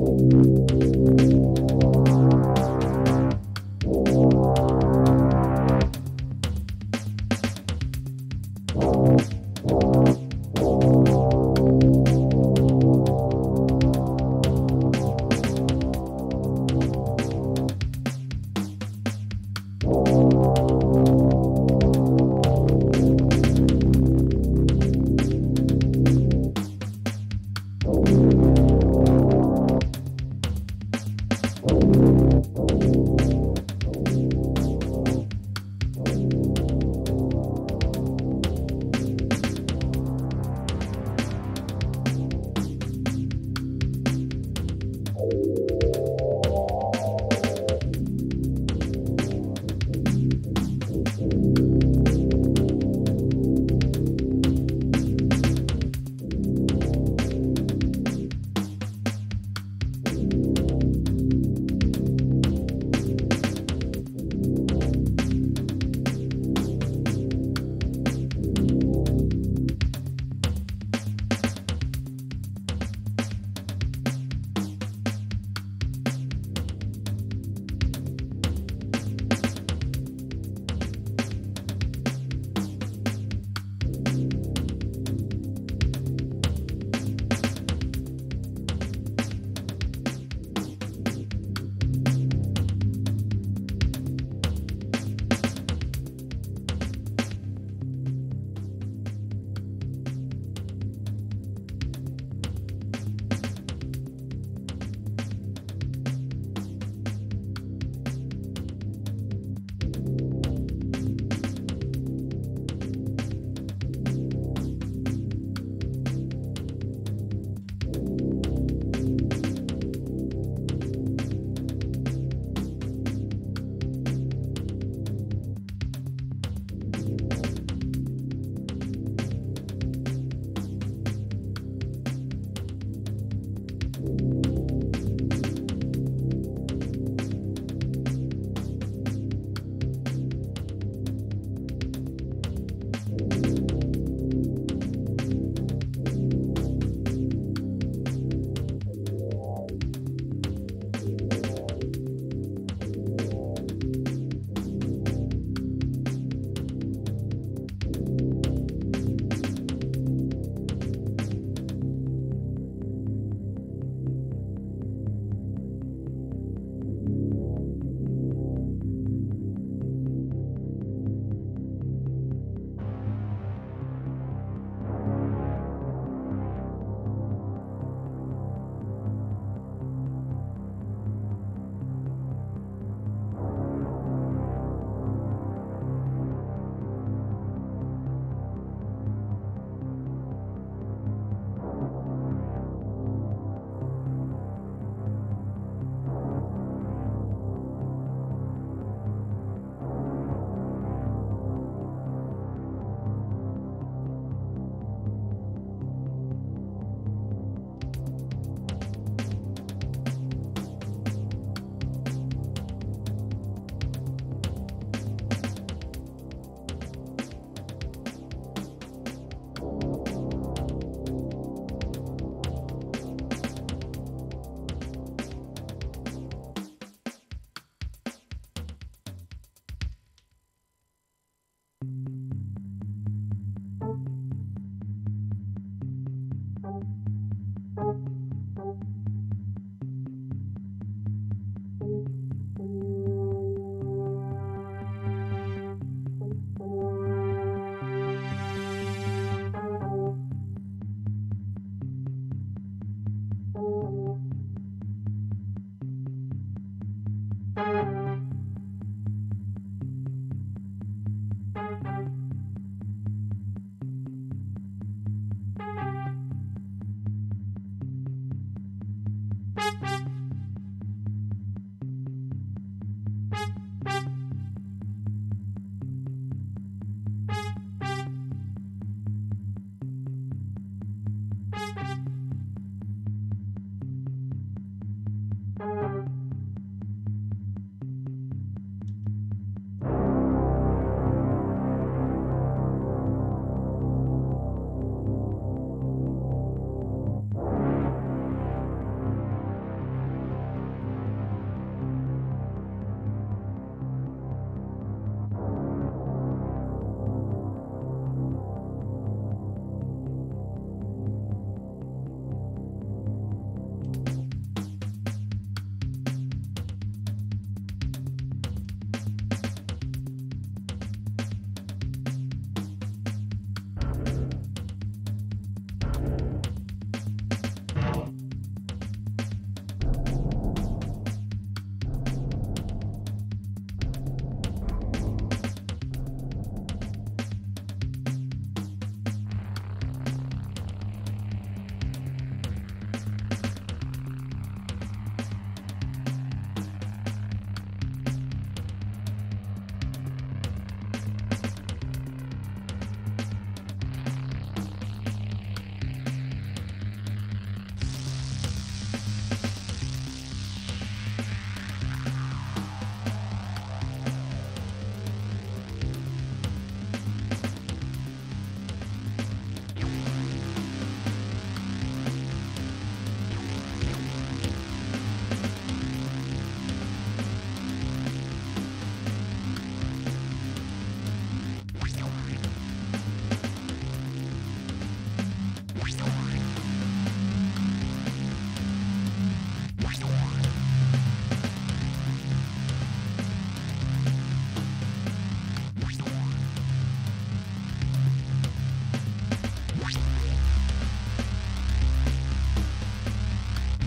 Música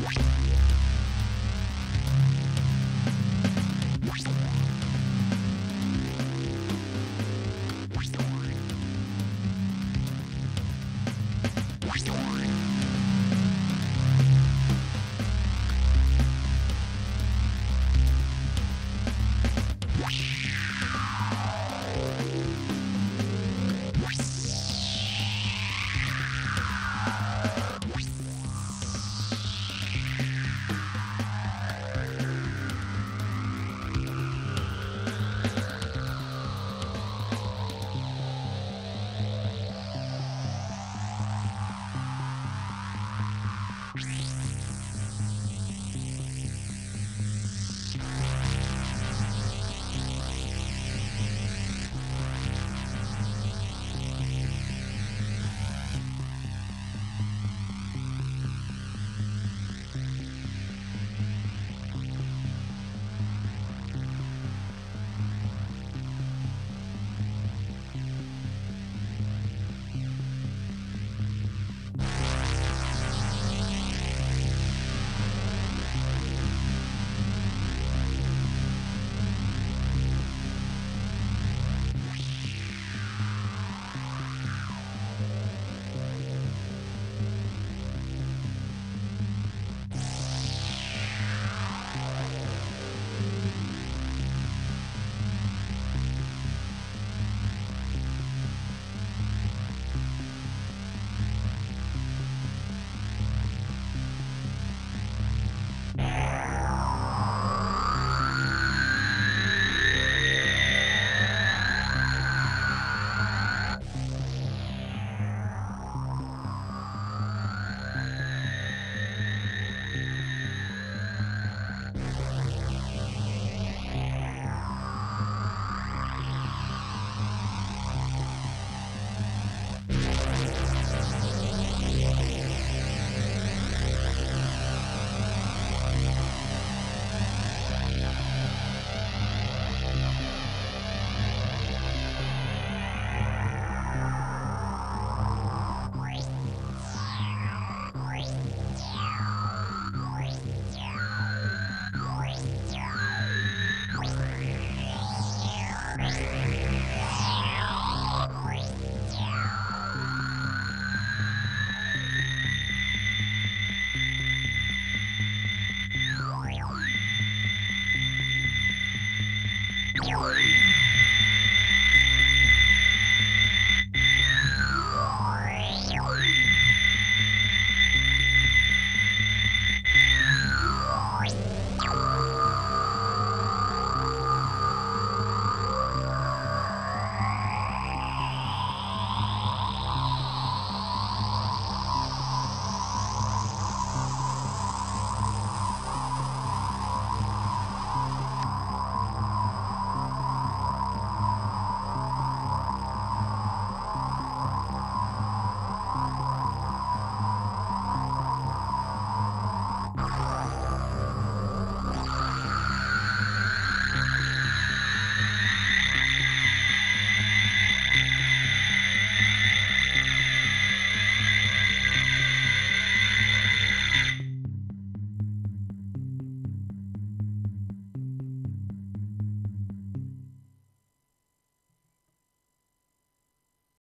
Bye.